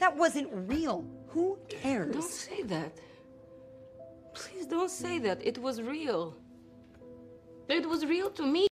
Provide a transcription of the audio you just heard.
That wasn't real. Who cares? Don't say that. Please don't say that. It was real. It was real to me.